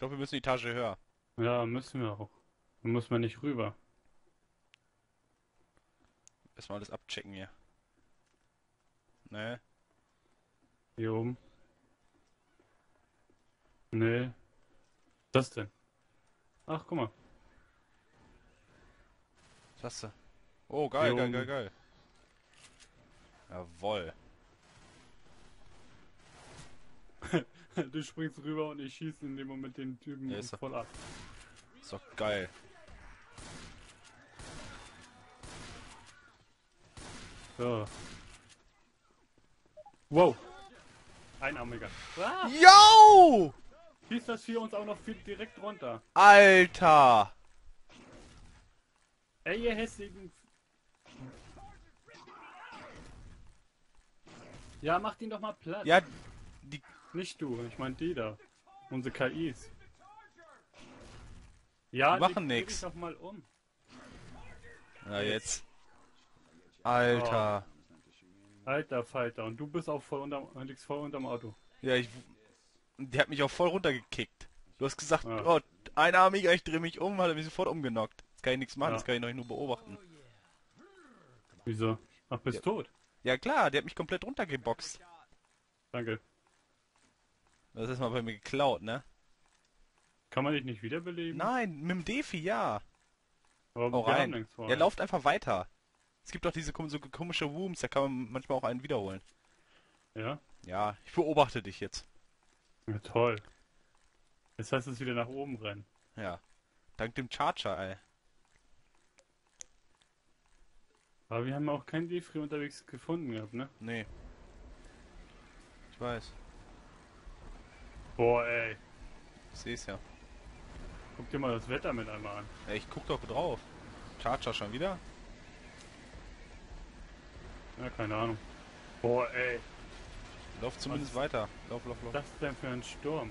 glaube, wir müssen die Etage höher. Ja, müssen wir auch. Da muss man nicht rüber. Erstmal alles abchecken hier. Ne? Hier oben. Nee. Was ist das denn? Ach, guck mal. Was hast du? Oh, geil, geil, geil, geil. Jawoll. du springst rüber und ich schieße in dem Moment den Typen Ja, voll ab. Ist doch geil. So. Wow. Einarmiger. Ah, Yo! schießt das Vieh uns auch noch direkt runter. Alter! Ey, ihr hässlichen... Ja, macht ihn doch mal platt. Ja, die. Nicht du, ich meine die da. Unsere KIs. Ja, Die machen dich doch mal um. Na jetzt. Alter. Alter Falter, und du bist auch voll unterm, liegst voll unterm Auto. Ja, ich. Die hat mich auch voll runtergekickt. Du hast gesagt, Ja. oh, einarmiger, ich drehe mich um, hat er mich sofort umgenockt. Jetzt kann ich nichts machen, Ja. das kann ich noch nur beobachten. Wieso? Ach, bist Ja. tot. Ja klar, der hat mich komplett runtergeboxt. Danke. Das ist mal bei mir geklaut, ne? Kann man dich nicht wiederbeleben? Nein, mit dem Defi, ja. Aber Hau rein. Ja, lauft einfach weiter. Es gibt doch diese kom so komische Wombs, da kann man manchmal auch einen wiederholen. Ja? Ja, ich beobachte dich jetzt. ja? Toll. Jetzt heißt es wieder nach oben rennen. Ja. Dank dem Charger, ey. Aber wir haben auch kein Defri unterwegs gefunden gehabt, ne? Nee. Ich weiß. Boah, ey. Ich seh's ja. Guck dir mal das Wetter mit einmal an. ja. Ich guck doch drauf. Charger schon wieder? Ja, keine Ahnung. Boah, ey. Lauf zumindest weiter. Lauf, lauf, lauf. Was ist denn für ein Sturm?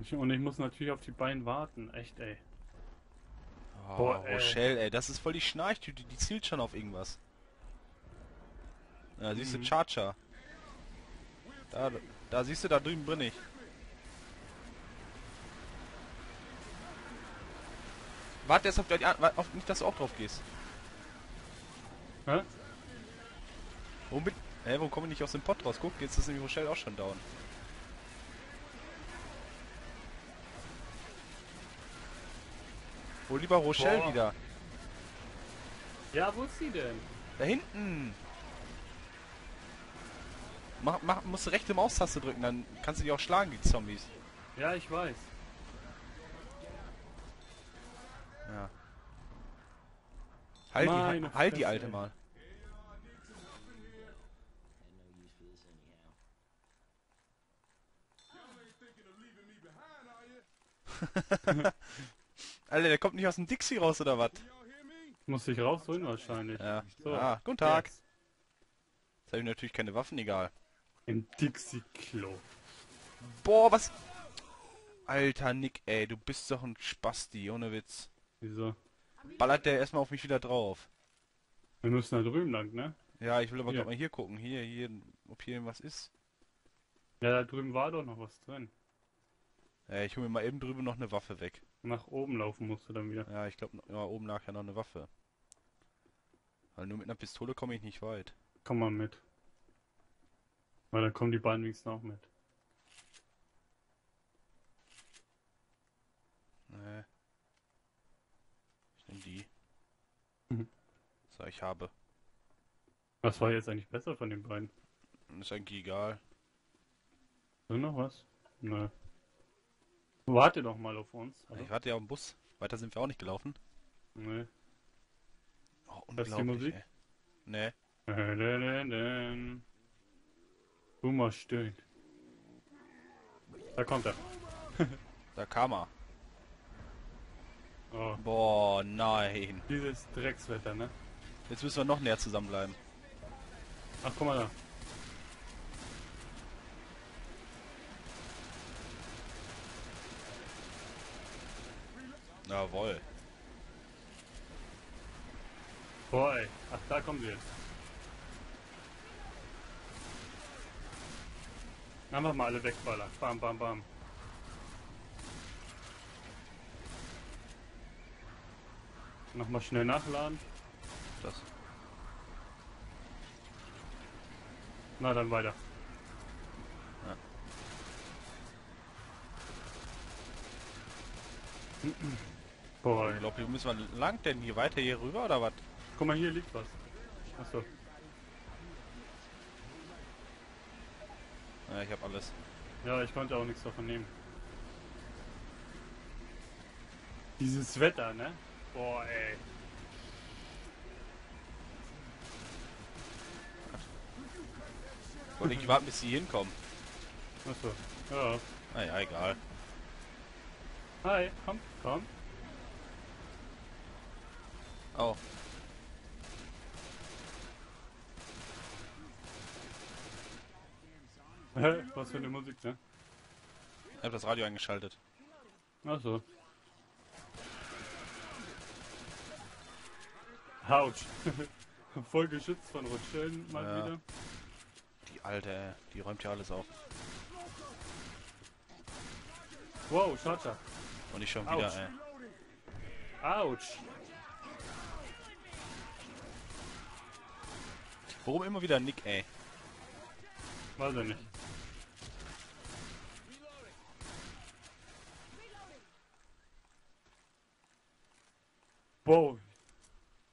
Ich, und ich muss natürlich auf die Beine warten. Echt, ey. Oh, Boah, ey. Rochelle, ey, das ist voll die Schnarchtüte, die zielt schon auf irgendwas. Ja, siehst du, Mhm. Charger. Da, da siehst du, da drüben bin ich. Warte erst auf, die, auf nicht, dass du auch drauf gehst. Hä? Womit? Hä, warum komme ich nicht aus dem Pott raus? Guck, jetzt ist nämlich Rochelle auch schon down. Wo lieber Rochelle Boah. wieder? Ja, wo ist sie denn? Da hinten! Mach, mach, musst du rechte Maustaste drücken, dann kannst du die auch schlagen, die Zombies. Ja, ich weiß. Ja. Halt Meine die, halt die Fresse, alte mal. Alter, der kommt nicht aus dem Dixie raus, oder was? Muss ich rausholen wahrscheinlich. Ja. So. Ah, guten Tag. Jetzt. Jetzt habe ich natürlich keine Waffen, egal. Im Dixie-Klo. Boah, was... Alter Nick, ey, du bist doch ein Spasti, ohne Witz. Wieso? Ballert der erstmal auf mich wieder drauf. Wir müssen da drüben lang, ne? Ja, ich will aber gerade mal hier gucken. Hier, hier, ob hier irgendwas ist. Ja, da drüben war doch noch was drin. Ja, ich hole mir mal eben drüben noch eine Waffe weg. Nach oben laufen musst du dann wieder. Ja, ich glaube, ja, oben lag ja noch eine Waffe. Weil nur mit einer Pistole komme ich nicht weit. Komm mal mit. Weil dann kommen die beiden wenigstens auch mit. Nee. Ich nehme die. Mhm. So, ich habe. Was war jetzt eigentlich besser von den beiden? Ist eigentlich egal. Ist noch was? Nö. Warte doch mal auf uns. Hallo? Ich warte ja auf den Bus. Weiter sind wir auch nicht gelaufen. Nee. Oh, Hörst du die unglaublich, Musik? ey. Nee. Boomer stöhnt. Da kommt er. Da kam er. Oh, Boah, nein. dieses Dreckswetter, ne? Jetzt müssen wir noch näher zusammenbleiben. Ach, guck mal da. Jawohl. Boah, ey. Ach, da kommen sie jetzt. Einfach mal alle wegballern. Bam, bam, bam. Nochmal schnell nachladen. Das. Na, dann weiter. Ja. Boah, Ich glaube, hier müssen wir lang denn hier weiter hier rüber oder was? guck mal, hier liegt was. Achso. Ja, ich habe alles. Ja, ich konnte auch nichts davon nehmen. Dieses Wetter, ne? Boah, ey. Wollte ich warten, bis sie hinkommen. Achso. Ja. Naja, egal. Hi, komm, komm. Oh, Was für eine Musik, ne? ich habe das Radio eingeschaltet. Achso. Autsch. Voll geschützt von Rutschellen mal Ja. wieder. Die alte, ey, die räumt ja alles auf. Wow, Scharter. Und ich schon wieder, Autsch. ey. Autsch. Warum immer wieder Nick, ey? Weiß ich nicht. Wow.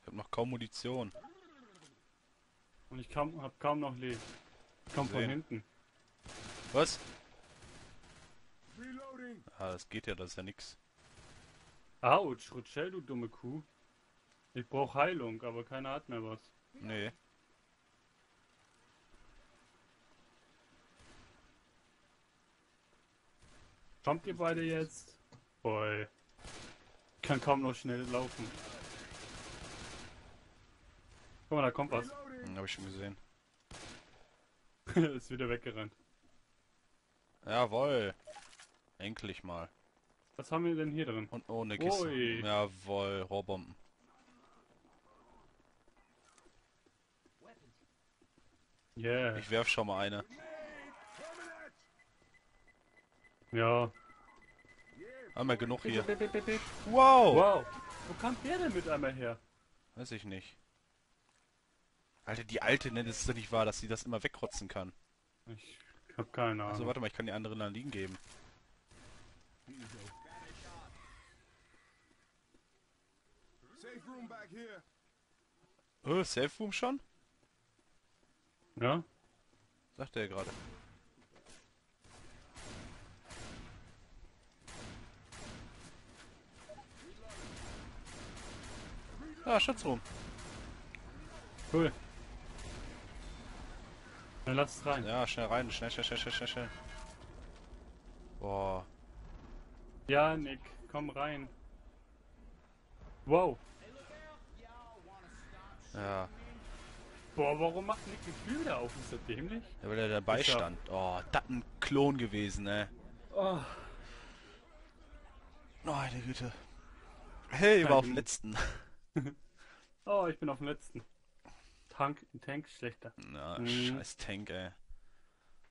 Ich habe noch kaum Munition. Und ich kaum, hab kaum noch Leben. Ich komm von hinten. Was? Ah, das geht ja, das ist ja nix. Autsch, Rutschell, du dumme Kuh. Ich brauch Heilung, aber keiner hat mehr was. Nee. Kommt ihr beide jetzt? Boy. Ich kann kaum noch schnell laufen. Guck mal, da kommt was. Hm, hab ich schon gesehen. Ist wieder weggerannt. Jawoll. Endlich mal. Was haben wir denn hier drin? Und ohne Kiste. Ui. Jawoll, Rohrbomben. Yeah. Ich werf schon mal eine. Ja. Einmal genug hier. Wow! Wow. Wo kam der denn mit einmal her? Weiß ich nicht. Alter, die alte, ne, das ist doch nicht wahr, dass sie das immer wegrotzen kann. Ich hab keine Ahnung. Also warte mal, ich kann die anderen dann liegen geben. Safe room back here. Oh, Safe Room schon? ja? Sagt er gerade. Ah, Schutzraum. Cool. Dann lass es rein. Ja, schnell rein, schnell, schnell, schnell, schnell, schnell, schnell. Boah. Ja, Nick, komm rein. Wow. Ja. Boah, warum macht Nick die Tür wieder auf? Ist das dämlich? Ja, weil er dabei Ist stand. Oh, das ein Klon gewesen, ne? Oh. Meine Güte. Hey, war Kein auf dem letzten. Oh, ich bin auf dem letzten. Tank, Tank schlechter. Na, Mhm. scheiß Tank, ey.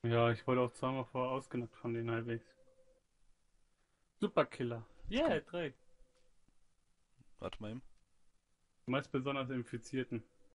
Ja, ich wurde auch zweimal vorher ausgenockt von den halbwegs. Superkiller. Yeah, drei. Warte mal eben. Meist besonders Infizierten.